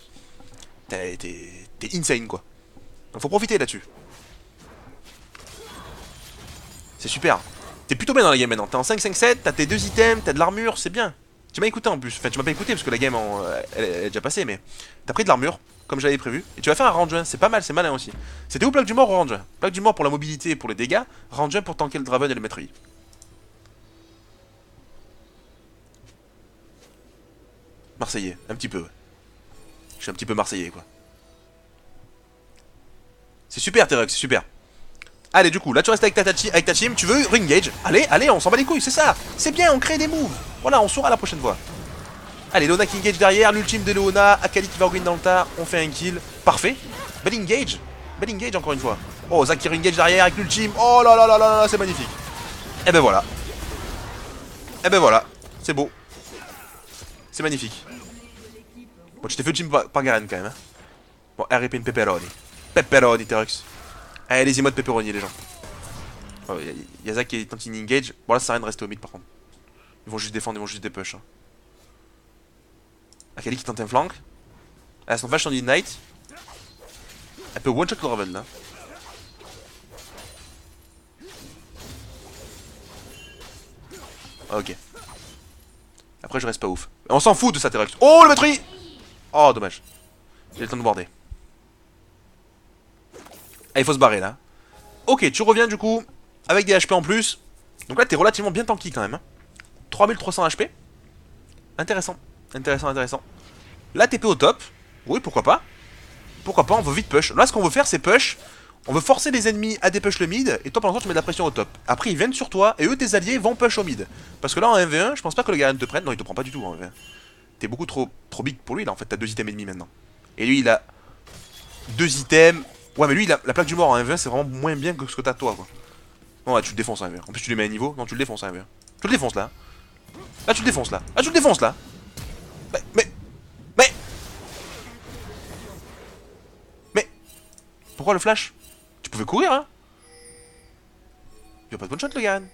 Speaker 1: T'es insane, quoi. Donc faut profiter là-dessus. C'est super. T'es plutôt bien dans la game maintenant. T'es en 5-5-7, t'as tes deux items, t'as de l'armure, c'est bien. Tu m'as écouté en plus. Enfin, tu m'as pas écouté parce que la game en- elle, est déjà passée, mais t'as pris de l'armure, comme j'avais prévu. Et tu vas faire un range 1, c'est pas mal, c'est malin aussi. C'était où plaque du mort ou range 1 Plaque du mort pour la mobilité et pour les dégâts, range 1 pour tanker le Draven et le maître Marseillais, un petit peu. Je suis un petit peu marseillais quoi. C'est super Terux, c'est super. Allez du coup, là tu restes avec ta, avec ta team, tu veux ring gauge Allez, allez, on s'en bat les couilles, c'est ça C'est bien, on crée des moves Voilà, on saura la prochaine fois. Allez, Leona qui engage derrière, l'ultime de Leona, Akali qui va win dans le tas, on fait un kill. Parfait. Bel engage. Bel engage encore une fois. Oh, Zach qui engage derrière avec l'ultime. Oh là là là là là, c'est magnifique. Et ben voilà. Et ben voilà. C'est beau. C'est magnifique. Bon, tu t'es fait par Garen quand même. Hein. Bon, RIP une pepperoni. Pepperoni, Terux. Allez, les emotes pepperoni, les gens. Oh, y, a- y a Zach qui est en engage. Bon, là, ça sert à rien de rester au mid par contre. Ils vont juste défendre, ils vont juste des push. Hein. Akali qui tente un flank. Elle a son flash en Ignite. Elle peut one shot le Raven là. Ah, ok. Après, je reste pas ouf. On s'en fout de ça, Terex. Oh, le maîtrise Oh, dommage. J'ai le temps de warder. Ah, il faut se barrer là. Ok, tu reviens du coup avec des HP en plus. Donc là, t'es relativement bien tanky quand même. hein. 3300 HP. Intéressant. Intéressant, intéressant. Là, TP au top. Oui, pourquoi pas. Pourquoi pas, on veut vite push. Là, ce qu'on veut faire, c'est push. On veut forcer les ennemis à dépush le mid. Et toi, pendant ce tu mets de la pression au top. Après, ils viennent sur toi. Et eux, tes alliés, vont push au mid. Parce que là, en 1v1, je pense pas que le Garen te prenne. Non, il te prend pas du tout en 1v1. T'es beaucoup trop, trop big pour lui, là. En fait, t'as deux items ennemis maintenant. Et lui, il a deux items. Ouais, mais lui, la, la plaque du mort en 1v1, c'est vraiment moins bien que ce que t'as toi, quoi. Non, tu le défonces en 1v1. En plus, tu le mets à niveau. Non, tu le défonces en 1v1. Tu le défonces là. Là, tu le défonces là. Ah, tu le défonces là. Mais, mais, mais. Mais. Pourquoi le flash? Tu pouvais courir, hein Il a pas de one shot, le Garen.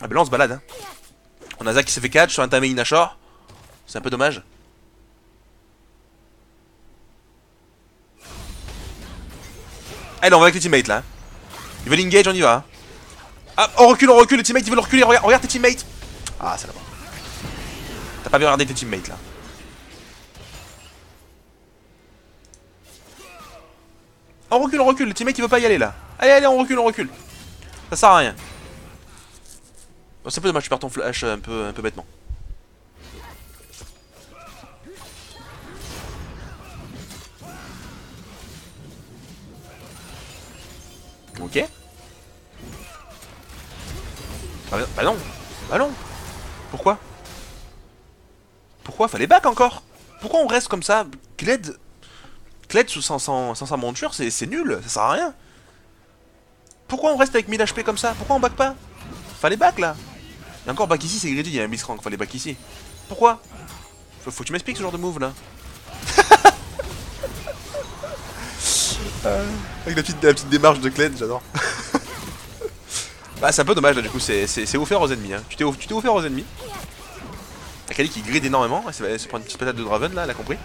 Speaker 1: Ah, ben là, on se balade, hein. On a Zach qui s'est fait catch sur un timing Nashor. C'est un peu dommage. Allez, on va avec les teammates là. Ils veulent engage, on y va. Ah, on recule, on recule, les teammates ils veulent reculer, regarde, regarde tes teammates. Ah, c'est là-bas. T'as pas bien regardé tes teammates là. On recule, on recule, le teammate il veut pas y aller là. Allez, allez, on recule, on recule. Ça sert à rien. Oh, c'est un peu dommage, tu perds ton flash euh, un peu, un peu bêtement. Ok. Bah, bah non. Bah non. Pourquoi? Pourquoi Fallait back encore? Pourquoi on reste comme ça? Kled... Kled sans, sans, sans sa monture, c'est nul, ça sert à rien. Pourquoi on reste avec 1000 HP comme ça? Pourquoi on back pas? Fallait back là Et encore back ici, c'est greedy, il y a un miscrank, fallait back ici. Pourquoi faut, faut que tu m'expliques ce genre de move là. [laughs] Avec la petite, la petite démarche de Kled, j'adore. [laughs] bah c'est un peu dommage là du coup, c'est offert aux ennemis. Hein. Tu t'es offert aux ennemis. Akali qui grid énormément, elle se prend une petite patate de Draven là, elle a compris.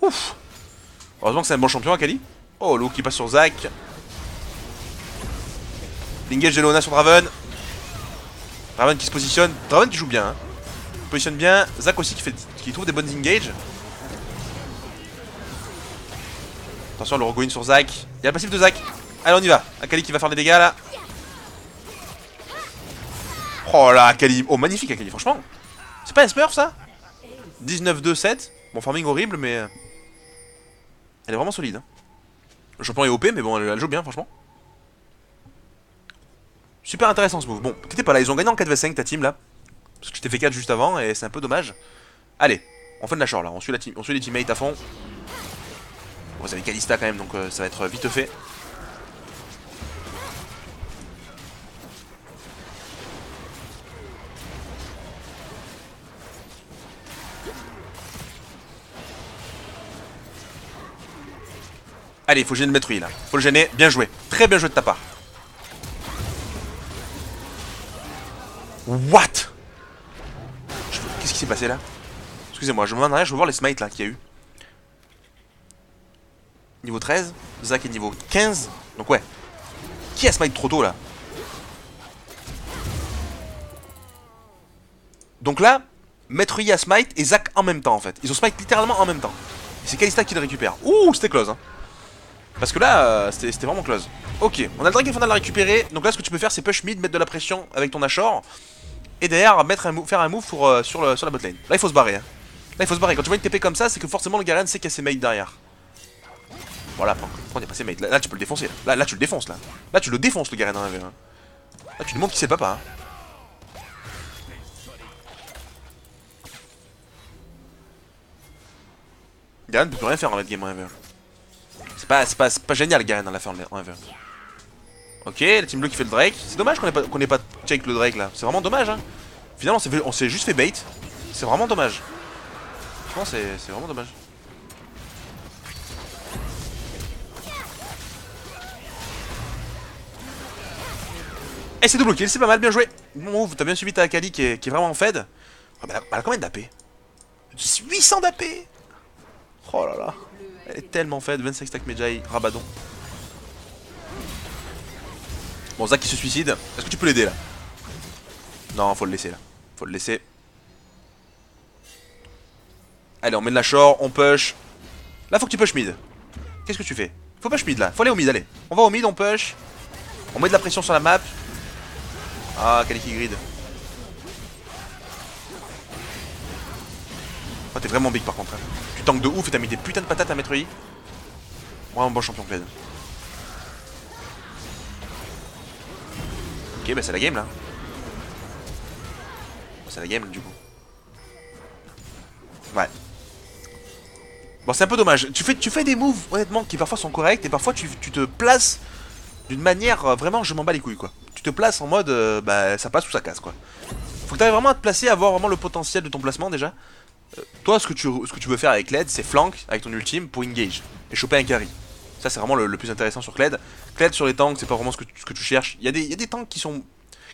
Speaker 1: Ouf Heureusement que c'est un bon champion Akali. Oh, l'eau qui passe sur Zach. L'engage de Leona sur Draven. Draven qui se positionne. Draven qui joue bien. Hein. Positionne bien. Zach aussi qui, fait, qui trouve des bonnes engages. Attention, le Rogoin sur Zach. Il y a le passif de Zach. Allez, on y va. Akali qui va faire des dégâts là. Oh là, Akali. Oh, magnifique Akali, franchement. C'est pas un smurf ça? 19-2-7. Bon, farming horrible, mais. Euh, Elle est vraiment solide. hein. Le champion est OP, mais bon, elle, joue bien, franchement. Super intéressant ce move. Bon, t'étais pas là, ils ont gagné en 4v5 ta team là. Parce que je t'ai fait 4 juste avant et c'est un peu dommage. Allez, on fait de la short là, on suit, la team, on suit les teammates à fond. Vous avez Kalista quand même, donc euh, ça va être vite fait. Allez, faut gêner le maître là. Faut le gêner, bien joué. Très bien joué de ta part. What? Qu'est-ce qui s'est passé là? Excusez-moi, je me mets en arrière, je veux voir les smites là qu'il y a eu. Niveau 13, Zach est niveau 15. Donc ouais. Qui a smite trop tôt là? Donc là, Maître a smite et Zach en même temps en fait. Ils ont smite littéralement en même temps. C'est Kalista qui le récupère. Ouh, c'était close hein. Parce que là, euh, c'était vraiment close. Ok, on a le Dragon Final à récupérer. Donc là, ce que tu peux faire, c'est push mid, mettre de la pression avec ton Ashore. Et derrière, mettre un faire un move euh, sur, le- sur la botlane. Là, il faut se barrer. hein. Là, il faut se barrer. Quand tu vois une TP comme ça, c'est que forcément le Garen sait qu'il y a ses mates derrière. Voilà, pourquoi on est passé mate là, là, tu peux le défoncer. Là, tu le défonces là. Là tu le défonces le Garen en 1v1. Là tu lui montres qui c'est le papa. Hein. Peut plus rien faire en late game en 1v1. C'est pas, pas, pas génial Garen dans la fin en 1v1. Ok, la team bleu qui fait le Drake. C'est dommage qu'on ait pas, qu'on ait pas check le Drake là. C'est vraiment dommage hein. Finalement on s'est juste fait bait. C'est vraiment dommage. Franchement c'est vraiment dommage. Et c'est double kill, c'est pas mal, bien joué. Bon t'as bien suivi ta Akali qui est, qui est vraiment en fed. Oh, bah, elle a combien d'AP 800 d'AP Oh là là. Elle est tellement fed, 25 stack Medjay, Rabadon. Bon, Zach qui se suicide. Est-ce que tu peux l'aider là? Non, faut le laisser là. Faut le laisser. Allez, on met de la shore, on push. Là, faut que tu push mid. Qu'est-ce que tu fais? Faut push mid là. Faut aller au mid, allez. On va au mid, on push. On met de la pression sur la map. Ah, Kaliki grid. Oh, t'es vraiment big par contre. Hein. Tu de ouf et t'as mis des putains de patates à mettre I. Vraiment bon champion Kled. Ok, bah c'est la game là. C'est la game du coup. Ouais. Bon, c'est un peu dommage. Tu fais, tu fais des moves, honnêtement, qui parfois sont corrects et parfois tu, te places d'une manière euh, vraiment je m'en bats les couilles quoi. Tu te places en mode euh, bah ça passe ou ça casse quoi. Faut que tu vraiment à te placer, à voir vraiment le potentiel de ton placement déjà. Toi, ce que, tu, ce que tu veux faire avec Kled, c'est flank avec ton ultime pour engage et choper un carry. Ça, c'est vraiment le, plus intéressant sur Kled. Kled sur les tanks, c'est pas vraiment ce que, tu, cherches. Il y, a des, tanks qui sont,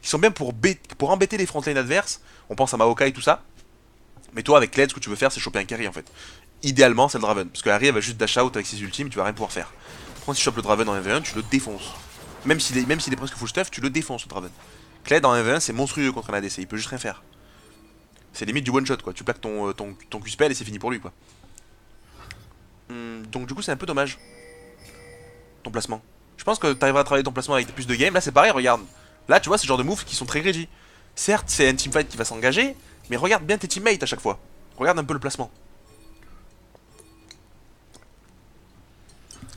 Speaker 1: qui sont bien pour, embêter les frontlines adverses. On pense à Maokai et tout ça. Mais toi, avec Kled, ce que tu veux faire, c'est choper un carry en fait. Idéalement, c'est le Draven. Parce que Harry, elle va juste dash out avec ses ultimes, tu vas rien pouvoir faire. Quand tu chopes le Draven en 1v1, tu le défonces. Même s'il est, est presque full stuff, tu le défonces le Draven. Kled en 1v1, c'est monstrueux contre un ADC, il peut juste rien faire. C'est limite du one shot quoi. Tu plaques ton, euh, ton, Q-spell et c'est fini pour lui quoi. Hmm, donc du coup, c'est un peu dommage ton placement. Je pense que tu arriveras à travailler ton placement avec plus de game. Là, c'est pareil, regarde. Là, tu vois, le genre de moves qui sont très greedy. Certes, c'est un teamfight qui va s'engager, mais regarde bien tes teammates à chaque fois. Regarde un peu le placement.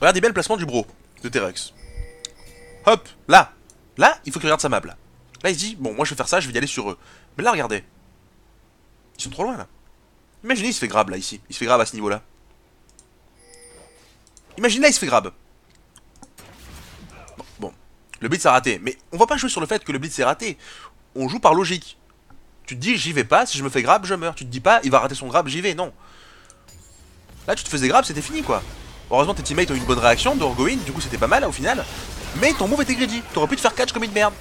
Speaker 1: Regarde bien le placement du bro, de T-Rex. Hop, là. Là, il faut qu'il regarde sa map, là. Là, il se dit, bon, moi je vais faire ça, je vais y aller sur eux. Mais là, regardez. Ils sont trop loin, là. Imaginez, il se fait grab, là, ici. Il se fait grab à ce niveau-là. Imagine là, il se fait grab. Le blitz a raté. Mais on va pas jouer sur le fait que le blitz est raté. On joue par logique. Tu te dis, j'y vais pas, si je me fais grab, je meurs. Tu te dis pas, il va rater son grab, j'y vais. Non. Là, tu te faisais grab, c'était fini, quoi. Heureusement, tes teammates ont eu une bonne réaction de du coup, c'était pas mal, au final. Mais ton move était greedy. T'aurais pu te faire catch comme une merde.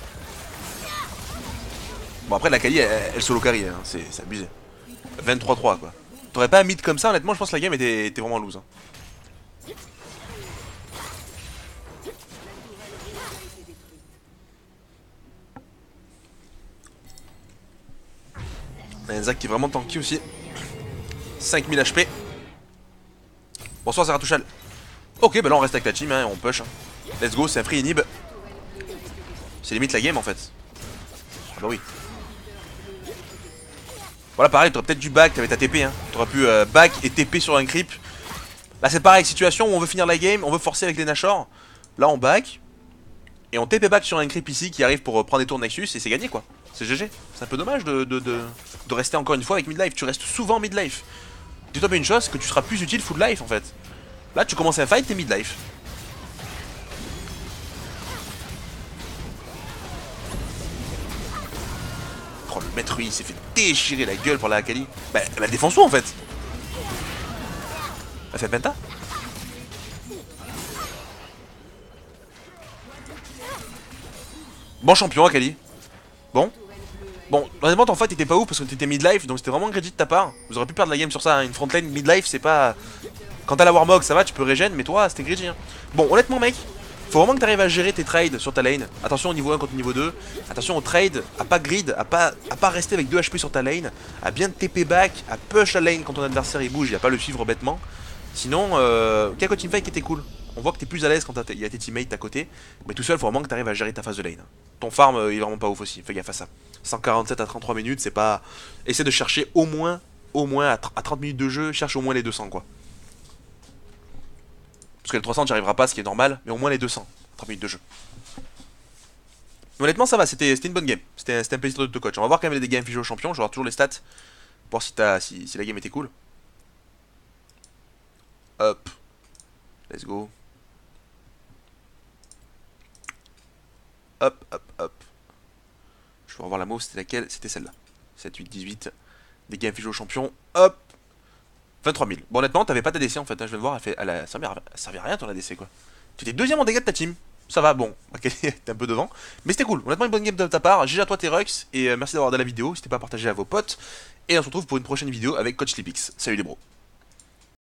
Speaker 1: Bon, après, la Kali, elle, solo carry, hein. c'est abusé. 23-3, quoi. T'aurais pas un mid comme ça, honnêtement, je pense que la game était, vraiment loose. Hein. Zach qui est vraiment tanky aussi. 5000 HP. Bonsoir Zaratouchal. Ok, bah là on reste avec la team, hein, on push. Hein. Let's go, c'est un free inhib. C'est limite la game en fait. Ah bah oui. Voilà, pareil, t'aurais peut-être du back, t'avais ta TP. Hein. T'aurais pu euh, back et TP sur un creep. Là c'est pareil, situation où on veut finir la game, on veut forcer avec les Nashor. Là on back. Et on TP back sur un creep ici qui arrive pour euh, prendre des tours Nexus et c'est gagné quoi. C'est GG. C'est un peu dommage de, de, rester encore une fois avec midlife. Tu restes souvent midlife. Dis-toi bien une chose, que tu seras plus utile full life en fait. Là, tu commences un fight, t'es midlife. Oh, le maître il s'est fait déchirer la gueule par la Akali. Bah, elle défense en fait. Elle fait penta Bon champion Akali. Bon. Bon, honnêtement, ton fight était pas ouf parce que t'étais mid-life, donc c'était vraiment greedy de ta part. Vous auriez pu perdre la game sur ça, hein. une frontline mid-life, c'est pas... Quand t'as la Warmog, ça va, tu peux régène, mais toi, c'était greedy. Hein. Bon, honnêtement, mec, faut vraiment que t'arrives à gérer tes trades sur ta lane. Attention au niveau 1 contre niveau 2. Attention au trade, à pas grid, à pas, à pas rester avec 2 HP sur ta lane. À bien TP back, à push la lane quand ton adversaire il bouge et à pas le suivre bêtement. Sinon, euh, quelques teamfight qui était cool. On voit que t'es plus à l'aise quand il y a tes teammates à côté. Mais tout seul, faut vraiment que t'arrives à gérer ta phase de lane. Ton farm, euh, il est vraiment pas ouf aussi. Fais gaffe à ça. 147 à 33 minutes, c'est pas... Essaie de chercher au moins, au moins, à, 30 minutes de jeu, cherche au moins les 200, quoi. Parce que les 300, tu arriveras pas, ce qui est normal, mais au moins les 200. 30 minutes de jeu. Honnêtement, ça va, c'était une bonne game. C'était un plaisir de te coach. On va voir quand même les dégâts infligés au champion. Je vais voir toujours les stats. Voir si, si, si la game était cool. Hop. Let's go. Hop, hop, hop. Je vais revoir la mauve, c'était laquelle? C'était celle-là. 7, 8, 18. Dégâts infligés au champion. Hop. 23 000. Bon, honnêtement, t'avais pas d'ADC en fait. hein, je viens de voir, elle, fait, a servi à, rien ton ADC quoi. Tu étais deuxième en dégâts de ta team. Ça va, bon, [laughs] ok, t'es un peu devant. Mais c'était cool. Honnêtement, une bonne game de ta part. GG à toi, T-Rux. Et euh, merci d'avoir regardé la vidéo. N'hésitez pas à partager à vos potes. Et on se retrouve pour une prochaine vidéo avec Coach Lipix. Salut les bros.